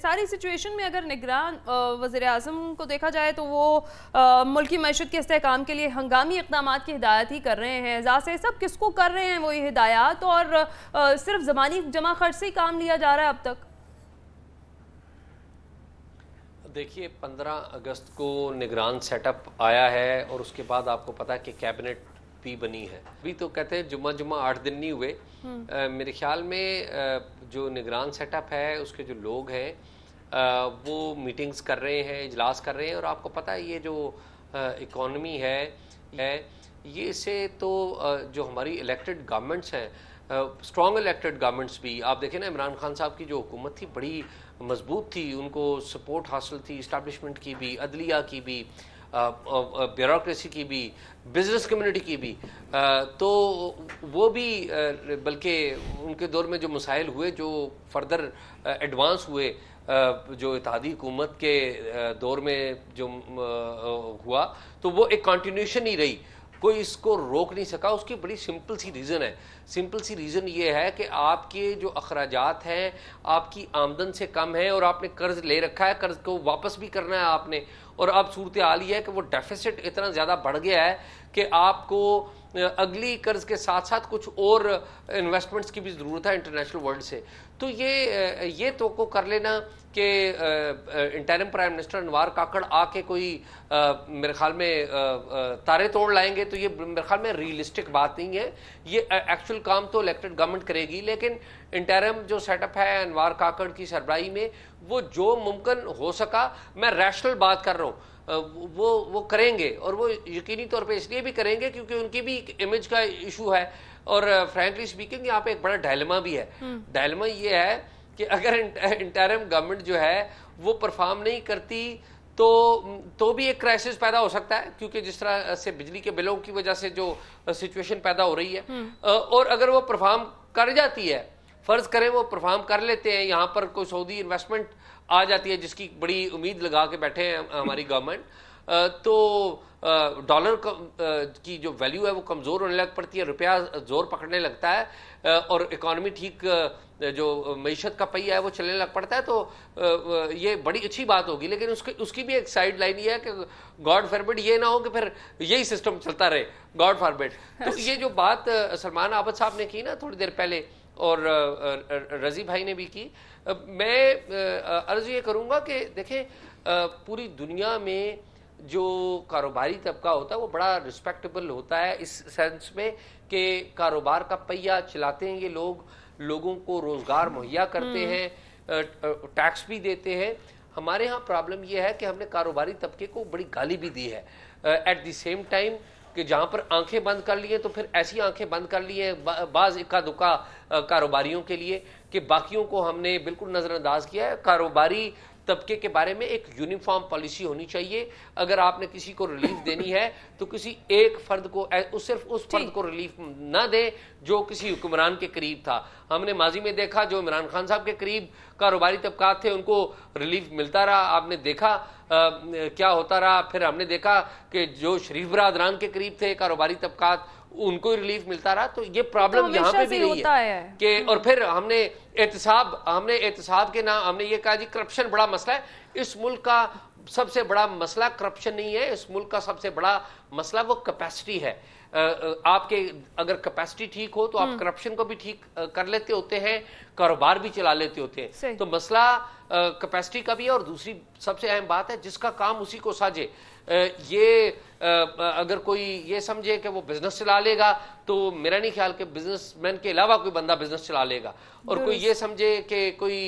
सारी सिचुएशन में अगर निगरान वज़ी अजम को देखा जाए तो वो आ, मुल्की मैशत के इसकाम के लिए हंगामी इकदाम की हिदायत ही कर रहे हैं। ज़ा से सब किसको कर रहे हैं वो ये हिदायत और आ, सिर्फ़ ज़बानी जमा खर्च से ही काम लिया जा रहा है अब तक? देखिए 15 अगस्त को निगरान सेटअप आया है और उसके बाद आपको पता है कि कैबिनेट भी बनी है। अभी तो कहते हैं जुम्मा जुम्मा आठ दिन नहीं हुए। आ, मेरे ख्याल में आ, जो निगरान सेटअप है उसके जो लोग हैं वो मीटिंग्स कर रहे हैं इजलास कर रहे हैं और आपको पता है ये जो इकॉनमी है है ये इससे तो आ, जो हमारी इलेक्टेड गवर्नमेंट्स हैं स्ट्रॉन्ग इलेक्टेड गवर्नमेंट्स भी आप देखें ना इमरान खान साहब की जो हुकूमत थी बड़ी मज़बूत थी उनको सपोर्ट हासिल थी इस्टबलिशमेंट की भी अदलिया की भी। ब्यूरोक्रेसी की भी बिज़नेस कम्युनिटी की भी तो वो भी बल्कि उनके दौर में जो मसाइल हुए, जो फर्दर एडवांस हुए जो इतिहादी हुकूमत के दौर में जो हुआ तो वो एक कंटिन्यूशन ही रही। कोई इसको रोक नहीं सका। उसकी बड़ी सिंपल सी रीज़न है। सिंपल सी रीज़न ये है कि आपके जो अखराज हैं, आपकी आमदन से कम है और आपने कर्ज ले रखा है, कर्ज को वापस भी करना है आपने। और अब सूरत हाल ये है कि वो डेफिसिट इतना ज़्यादा बढ़ गया है कि आपको अगली कर्ज के साथ साथ कुछ और इन्वेस्टमेंट्स की भी ज़रूरत है इंटरनेशनल वर्ल्ड से। तो ये ये तो को कर लेना कि interim prime minister Anwar Kakar आके कोई आ, मेरे ख्याल में आ, तारे तोड़ लाएँगे तो ये मेरे ख्याल में रियलिस्टिक बात नहीं है। ये एक्चुअल काम तो इलेक्टेड गवर्नमेंट करेगी लेकिन इंटरम जो सेटअप है अनवार काकड़ की सरबराही में वो जो मुमकिन हो सका। मैं रैशनल बात कर रहा हूँ। वो वो करेंगे और वो यकीनी तौर पे इसलिए भी करेंगे क्योंकि उनकी भी इमेज का इशू है और फ्रैंकली स्पीकिंग यहाँ पे एक बड़ा डायलमा भी है डायलमा हम्म। ये है कि अगर इंटरम गवर्नमेंट जो है वो परफॉर्म नहीं करती तो तो भी एक क्राइसिस पैदा हो सकता है क्योंकि जिस तरह से बिजली के बिलों की वजह से जो सिचुएशन पैदा हो रही है हम्म। और अगर वो परफॉर्म कर जाती है फ़र्ज़ करें वो परफॉर्म कर लेते हैं। यहाँ पर कोई सऊदी इन्वेस्टमेंट आ जाती है जिसकी बड़ी उम्मीद लगा के बैठे हैं हमारी गवर्नमेंट तो डॉलर की जो वैल्यू है वो कमज़ोर होने लग पड़ती है रुपया ज़ोर पकड़ने लगता है और इकॉनमी ठीक जो मीशत का पहिया है वो चलने लग पड़ता है। तो ये बड़ी अच्छी बात होगी लेकिन उसकी उसकी भी एक साइड लाइन ये है कि गॉड फॉरबिड ये ना हो कि फिर यही सिस्टम चलता रहे। गॉड फॉरबिड तो ये जो बात सलमान आबद साहब ने की ना थोड़ी देर पहले और रज़ी भाई ने भी की। मैं अर्ज़ ये करूँगा कि देखें पूरी दुनिया में जो कारोबारी तबका होता है वो बड़ा रिस्पेक्टेबल होता है इस सेंस में कि कारोबार का पहिया चलाते हैं ये लोग लोगों को रोज़गार मुहैया करते हम्म। हैं टैक्स भी देते हैं। हमारे यहाँ प्रॉब्लम ये है कि हमने कारोबारी तबके को बड़ी गाली भी दी है। एट द सेम टाइम कि जहाँ पर आँखें बंद कर लिए तो फिर ऐसी आँखें बंद कर लिए बाज इक्का दुक्का कारोबारियों के लिए कि बाकियों को हमने बिल्कुल नज़रअंदाज किया है। कारोबारी तबके के बारे में एक यूनिफॉर्म पॉलिसी होनी चाहिए। अगर आपने किसी को रिलीफ देनी है तो किसी एक फर्द को उस सिर्फ़ उस फर्द को रिलीफ ना दे जो किसी हुक्मरान के करीब था। हमने माजी में देखा जो इमरान खान साहब के करीब कारोबारी तबका थे उनको रिलीफ मिलता रहा। आपने देखा क्या होता रहा? फिर हमने देखा कि जो शरीफ बरादरान के करीब थे कारोबारी तबका उनको रिलीफ मिलता रहा। तो ये प्रॉब्लम तो यहाँ पे भी रही है, है। कि और फिर हमने एहतसाब हमने एहतसाब के नाम हमने ये कहा जी करप्शन बड़ा मसला है। इस मुल्क का सबसे बड़ा मसला करप्शन नहीं है इस मुल्क का सबसे बड़ा मसला वो कैपेसिटी है। आपके अगर कैपेसिटी ठीक हो तो आप करप्शन हम्म। को भी ठीक कर लेते होते हैं कारोबार भी चला लेते होते हैं। तो मसला कैपेसिटी का भी है और दूसरी सबसे अहम बात है जिसका काम उसी को साझे। ये अगर कोई ये समझे कि वो बिज़नेस चला लेगा तो मेरा नहीं ख्याल कि बिजनेसमैन के अलावा कोई बंदा बिज़नेस चला लेगा। और कोई ये समझे कि कोई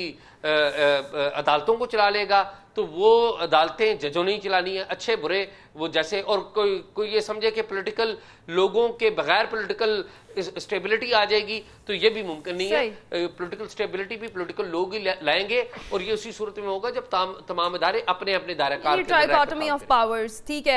अदालतों को चला लेगा तो वो अदालतें जजों नहीं चलानी है अच्छे बुरे वो जैसे और कोई कोई ये समझे कि पॉलिटिकल लोगों के बगैर पॉलिटिकल स्टेबिलिटी आ जाएगी तो ये भी मुमकिन नहीं है। पॉलिटिकल स्टेबिलिटी भी पॉलिटिकल लोग ही लाएँगे और ये उसी सूरत में होगा जब तमाम इदारे अपने अपने दायरे ठीक है।